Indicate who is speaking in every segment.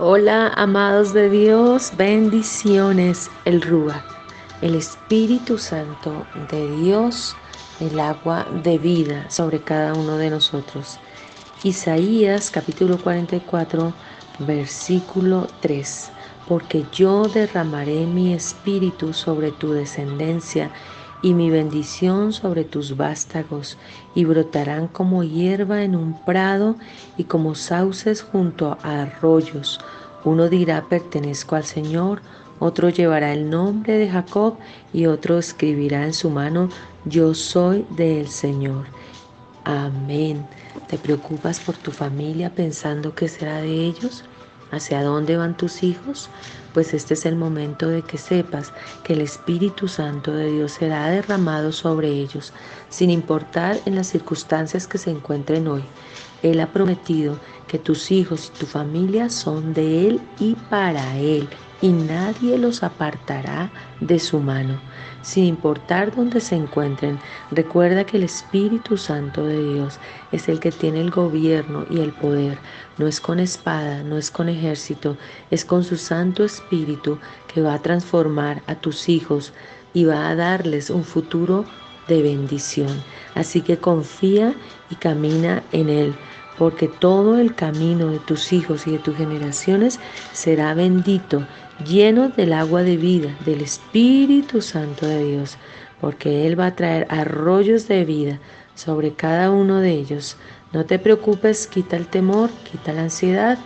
Speaker 1: Hola, amados de Dios, bendiciones, el Rúa, el Espíritu Santo de Dios, el agua de vida sobre cada uno de nosotros. Isaías capítulo 44, versículo 3. Porque yo derramaré mi espíritu sobre tu descendencia y mi bendición sobre tus vástagos, y brotarán como hierba en un prado y como sauces junto a arroyos. Uno dirá, pertenezco al Señor, otro llevará el nombre de Jacob y otro escribirá en su mano, yo soy del Señor. Amén. ¿Te preocupas por tu familia pensando que será de ellos? ¿Hacia dónde van tus hijos? Pues este es el momento de que sepas que el Espíritu Santo de Dios será derramado sobre ellos, sin importar en las circunstancias que se encuentren hoy. Él ha prometido que tus hijos y tu familia son de Él y para Él, y nadie los apartará de su mano. Sin importar dónde se encuentren, recuerda que el Espíritu Santo de Dios es el que tiene el gobierno y el poder. No es con espada, no es con ejército, es con su Santo Espíritu que va a transformar a tus hijos y va a darles un futuro de bendición. Así que confía y camina en Él porque todo el camino de tus hijos y de tus generaciones será bendito, lleno del agua de vida, del Espíritu Santo de Dios, porque Él va a traer arroyos de vida sobre cada uno de ellos. No te preocupes, quita el temor, quita la ansiedad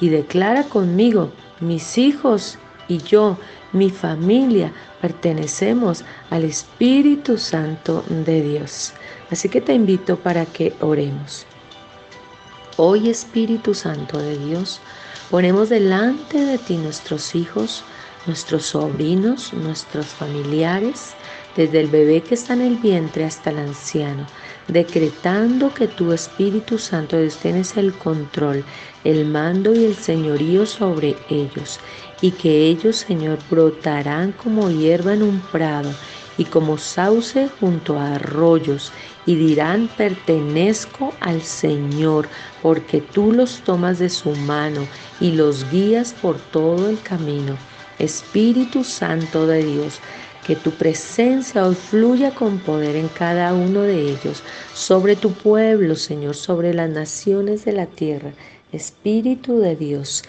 Speaker 1: y declara conmigo, mis hijos y yo, mi familia, pertenecemos al Espíritu Santo de Dios. Así que te invito para que oremos. Hoy Espíritu Santo de Dios, ponemos delante de ti nuestros hijos, nuestros sobrinos, nuestros familiares, desde el bebé que está en el vientre hasta el anciano, decretando que tu Espíritu Santo de Dios tienes el control, el mando y el señorío sobre ellos, y que ellos, Señor, brotarán como hierba en un prado y como sauce junto a arroyos, y dirán, pertenezco al Señor, porque tú los tomas de su mano y los guías por todo el camino. Espíritu Santo de Dios, que tu presencia hoy fluya con poder en cada uno de ellos, sobre tu pueblo, Señor, sobre las naciones de la tierra. Espíritu de Dios,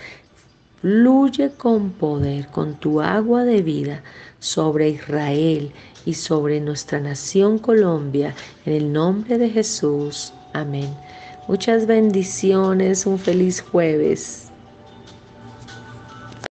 Speaker 1: fluye con poder, con tu agua de vida sobre Israel y sobre nuestra nación Colombia, en el nombre de Jesús. Amén. Muchas bendiciones, un feliz jueves.